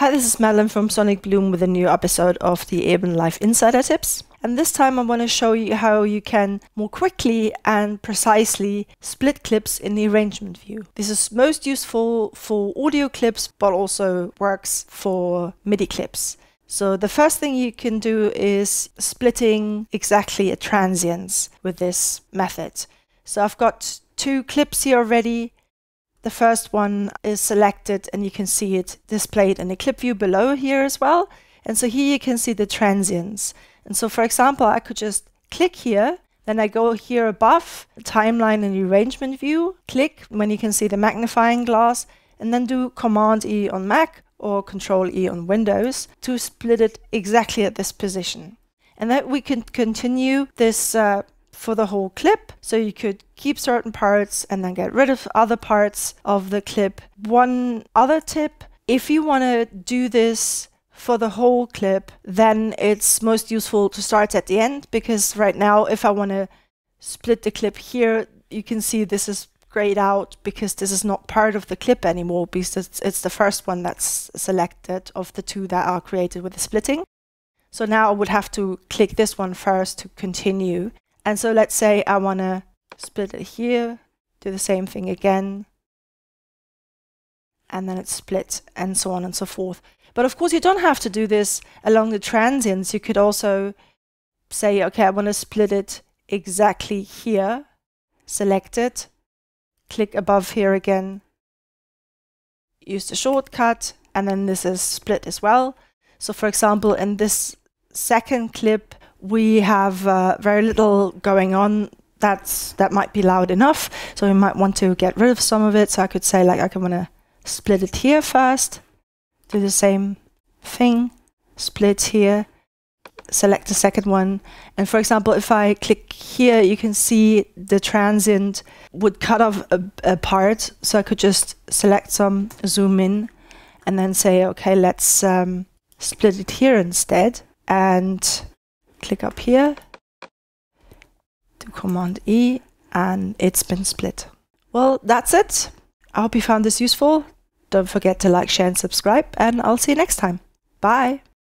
Hi, this is Madeleine from Sonic Bloom with a new episode of the Ableton Live Insider Tips. And this time I want to show you how you can more quickly and precisely split clips in the arrangement view. This is most useful for audio clips, but also works for MIDI clips. So the first thing you can do is splitting exactly a transients with this method. So I've got two clips here already the first one is selected and you can see it displayed in the clip view below here as well. And so here you can see the transients. And so for example, I could just click here, then I go here above timeline and arrangement view, click when you can see the magnifying glass, and then do Command E on Mac or Control E on Windows to split it exactly at this position. And then we can continue this uh, for the whole clip. So you could keep certain parts and then get rid of other parts of the clip. One other tip, if you want to do this for the whole clip, then it's most useful to start at the end because right now, if I want to split the clip here, you can see this is grayed out because this is not part of the clip anymore because it's, it's the first one that's selected of the two that are created with the splitting. So now I would have to click this one first to continue. And so let's say I want to split it here, do the same thing again, and then it's split, and so on and so forth. But of course, you don't have to do this along the transients. You could also say, okay, I want to split it exactly here, select it, click above here again, use the shortcut, and then this is split as well. So for example, in this second clip, we have uh, very little going on that's that might be loud enough. So we might want to get rid of some of it. So I could say like I can want to split it here first do the same thing split here select the second one. And for example if I click here you can see the transient would cut off a, a part. So I could just select some zoom in and then say okay let's um, split it here instead. And click up here, do Command E, and it's been split. Well, that's it. I hope you found this useful. Don't forget to like, share, and subscribe, and I'll see you next time. Bye.